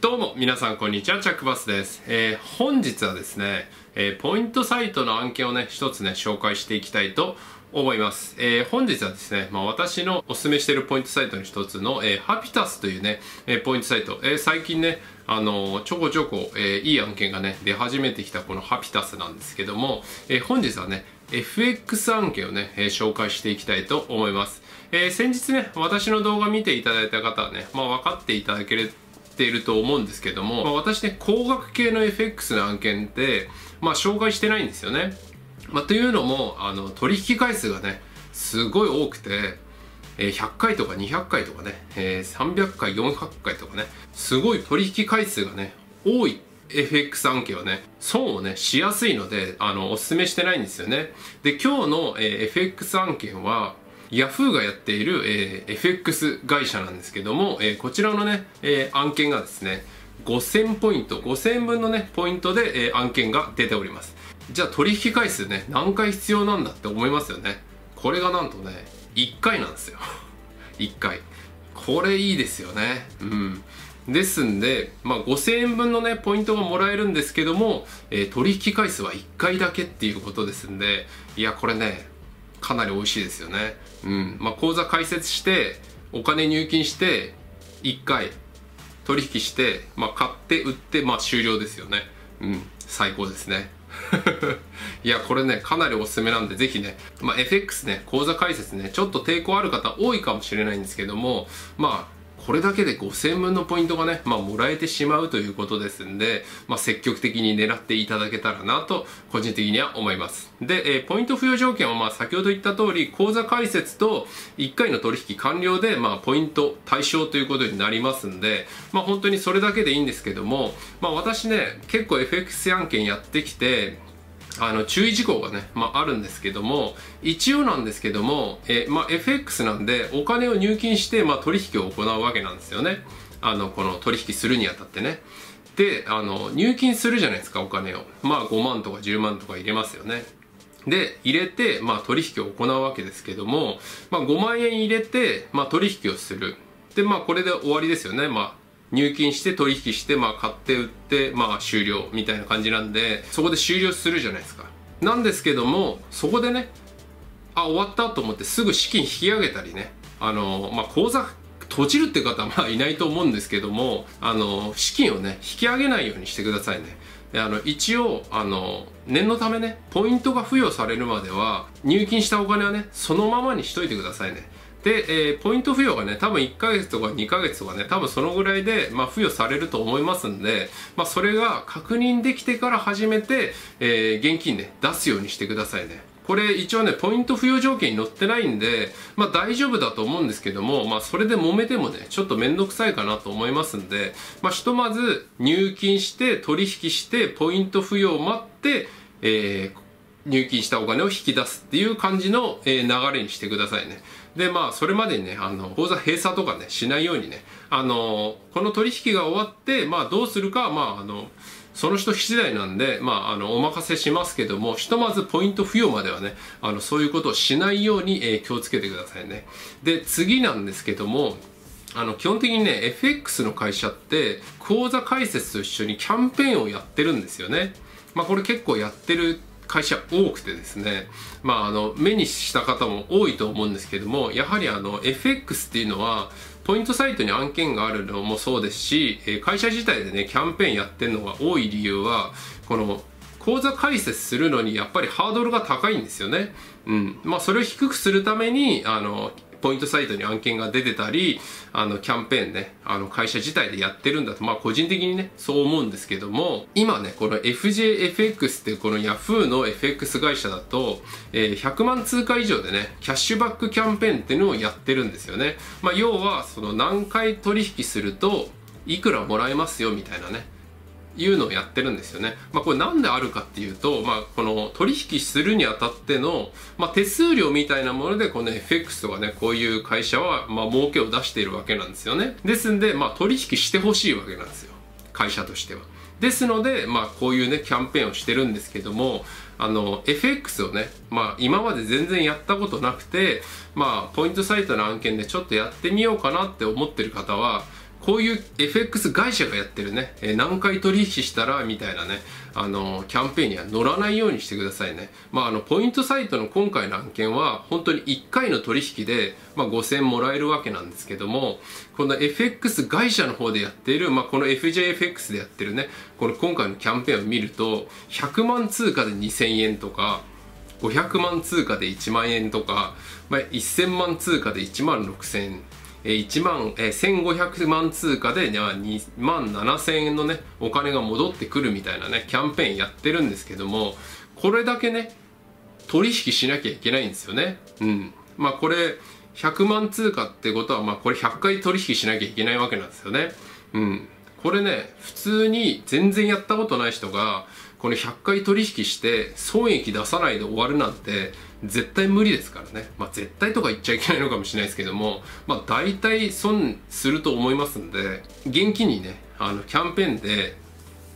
どうも皆さんこんにちはチャックバスです、えー本日はですね、えーポイントサイトの案件をね一つね紹介していきたいと思います、えー本日はですね、まあ、私のおすすめしているポイントサイトの一つの、えーハピタスというね、えーポイントサイト、えー最近ねあのちょこちょこ、えーいい案件がね出始めてきたこのハピタスなんですけども、えー本日はね FX 案件をね、えー紹介していきたいと思います、えー先日ね私の動画見ていただいた方はね、まあ、分かっていただけるていると思うんですけども、まあ、私ね高額系の FX の案件って、まあ、紹介してないんですよね、まあ、というのもあの取引回数がねすごい多くて100回とか200回とかね、300回400回とかねすごい取引回数がね多い FX 案件はね損をねしやすいのであのおすすめしてないんですよね。で今日の、FX 案件は Yahoo がやっている、えー FX 会社なんですけども、えーこちらのね、えー案件がですね5000ポイント5000分のねポイントで、えー案件が出ております。じゃあ取引回数ね何回必要なんだって思いますよね。これがなんとね1回なんですよ。1回。これいいですよね。うん。ですんで、まあ、5000円分のねポイントがもらえるんですけども、えー取引回数は1回だけっていうことですんでいやこれねかなり美味しいですよね。うん。まあ口座開設してお金入金して1回取引して、まあ、買って売って、まあ、終了ですよね。うん。最高ですね。いやこれねかなりおすすめなんでぜひね、まあ、FX ね口座開設ねちょっと抵抗ある方多いかもしれないんですけどもまあこれだけで5000分のポイントがね、まあ、もらえてしまうということですんで、まあ、積極的に狙っていただけたらなと個人的には思います。で、えーポイント付与条件はまあ先ほど言った通り口座開設と1回の取引完了で、まあ、ポイント対象ということになりますんで、まあ、本当にそれだけでいいんですけども、まあ、私ね結構 FX 案件やってきてあの注意事項がね、まあ、あるんですけども一応なんですけども、えまあ、FX なんでお金を入金して、まあ、取引を行うわけなんですよね。あのこの取引するにあたってね。であの入金するじゃないですかお金を。まあ5万とか10万とか入れますよね。で入れて、まあ、取引を行うわけですけども、まあ、5万円入れて、まあ、取引をする。でまあこれで終わりですよね。まあ入金して取引して、まあ、買って売って、まあ、終了みたいな感じなんでそこで終了するじゃないですか。なんですけどもそこでねあ終わったと思ってすぐ資金引き上げたりねあの、まあ、口座閉じるって方はまあいないと思うんですけどもあの資金をね引き上げないようにしてくださいね。であの一応あの念のためねポイントが付与されるまでは入金したお金はねそのままにしといてくださいね。で、えーポイント付与がね多分1ヶ月とか2ヶ月とかね多分そのぐらいで、まあ、付与されると思いますんで、まあ、それが確認できてから初めて、えー現金ね出すようにしてくださいね。これ一応ねポイント付与条件に載ってないんで、まあ、大丈夫だと思うんですけども、まあ、それで揉めてもねちょっと面倒くさいかなと思いますんで、まあ、ひとまず入金して取引してポイント付与を待って、えー入金したお金を引き出すっていう感じの、え流れにしてくださいね。でまあそれまでにねあの口座閉鎖とかねしないようにねあのこの取引が終わってまあどうするかまああのその人次第なんで、まあ、あのお任せしますけどもひとまずポイント付与まではねあのそういうことをしないように、えー気をつけてくださいね。で次なんですけどもあの基本的にね FX の会社って口座開設と一緒にキャンペーンをやってるんですよね。まあこれ結構やってる会社多くてですね、まあ、あの目にした方も多いと思うんですけどもやはりあの FX っていうのはポイントサイトに案件があるのもそうですし会社自体でねキャンペーンやってるのが多い理由はこの口座開設するのにやっぱりハードルが高いんですよね。うん。まあそれを低くするためにあのポイントサイトに案件が出てたりあのキャンペーンねあの会社自体でやってるんだとまあ個人的にねそう思うんですけども今ねこの FJFX っていうこの Yahoo の FX 会社だと、えー100万通貨以上でねキャッシュバックキャンペーンっていうのをやってるんですよね、まあ、要はその何回取引するといくらもらえますよみたいなねいうのをやってるんですよね。まあ、これなんであるかっていうと、まあ、この取引するにあたっての、まあ、手数料みたいなもので、この FX とかね、こういう会社は、まあ、儲けを出しているわけなんですよね。ですんで、まあ、取引してほしいわけなんですよ。会社としては。ですので、まあ、こういうね、キャンペーンをしてるんですけども、あの、FX をね、まあ、今まで全然やったことなくて、まあ、ポイントサイトの案件でちょっとやってみようかなって思ってる方は、こういう FX 会社がやってるね、えー、何回取引したらみたいなね、あのキャンペーンには乗らないようにしてくださいね。まあ、あの、ポイントサイトの今回の案件は、本当に1回の取引で、まあ、5000もらえるわけなんですけども、この FX 会社の方でやっている、まあ、この FJFX でやってるね、この今回のキャンペーンを見ると、100万通貨で2000円とか、500万通貨で1万円とか、まあ、1000万通貨で1万6000円1万、え1500万通貨で2万7000円のねお金が戻ってくるみたいなねキャンペーンやってるんですけどもこれだけね取引しなきゃいけないんですよね。うん。まあこれ100万通貨ってことはまあこれ100回取引しなきゃいけないわけなんですよね。うん。これね普通に全然やったことない人がこの100回取引して損益出さないで終わるなんて絶対無理ですからね。まあ絶対とか言っちゃいけないのかもしれないですけども、まあ大体損すると思いますんで、現金にね、あの、キャンペーンで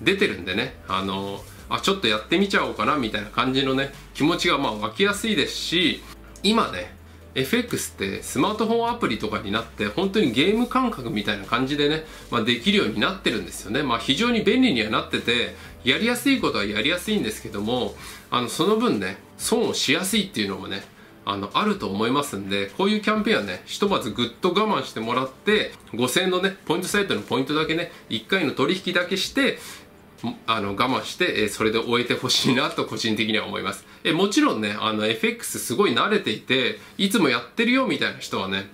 出てるんでね、あの、あ、ちょっとやってみちゃおうかなみたいな感じのね、気持ちがまあ湧きやすいですし、今ね、FX ってスマートフォンアプリとかになって本当にゲーム感覚みたいな感じでね、まあ、できるようになってるんですよね。まあ非常に便利にはなっててやりやすいことはやりやすいんですけどもあのその分ね損をしやすいっていうのもねあのあると思いますんでこういうキャンペーンはねひとまずぐっと我慢してもらって5000円のねポイントサイトのポイントだけね1回の取引だけしてあの我慢して、えそれで終えてほしいなと個人的には思います。えもちろんね、あの FX すごい慣れていて、いつもやってるよみたいな人はね、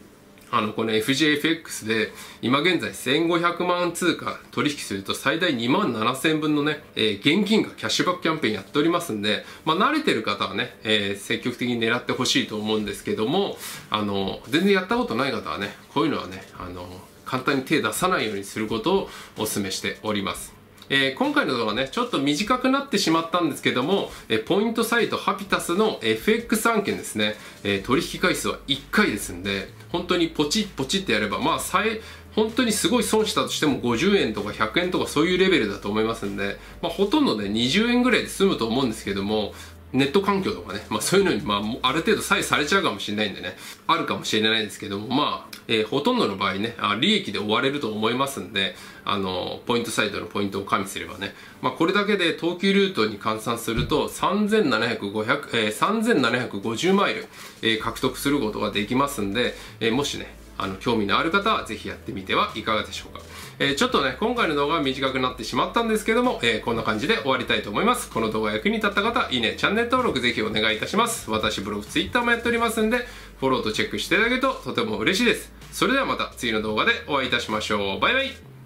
あの、この FJFX で、今現在1500万通貨取引すると最大2万7000分のね、えー、現金がキャッシュバックキャンペーンやっておりますんで、まあ、慣れてる方はね、えー、積極的に狙ってほしいと思うんですけども、あの、全然やったことない方はね、こういうのはね、あの、簡単に手出さないようにすることをお勧めしております。えー、今回の動画ね、ちょっと短くなってしまったんですけども、えー、ポイントサイトハピタスの FX 案件ですね、えー、取引回数は1回ですんで、本当にポチッポチってやれば、まあ、最、本当にすごい損したとしても50円とか100円とかそういうレベルだと思いますんで、まあ、ほとんどね、20円ぐらいで済むと思うんですけども、ネット環境とかね、まあそういうのに、まあ、ある程度左右されちゃうかもしれないんでね、あるかもしれないんですけども、まあ、えー、ほとんどの場合ねあ、利益で終われると思いますんで、あの、ポイントサイトのポイントを加味すればね、まあこれだけで東急ルートに換算すると、3750、えー、3750マイル、えー、獲得することができますんで、えー、もしね、あの、興味のある方はぜひやってみてはいかがでしょうか。えー、ちょっとね、今回の動画は短くなってしまったんですけども、えー、こんな感じで終わりたいと思います。この動画役に立った方、いいね、チャンネル登録ぜひお願いいたします。私ブログ、ツイッターもやっておりますんで、フォローとチェックしていただけるととても嬉しいです。それではまた次の動画でお会いいたしましょう。バイバイ